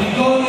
E todos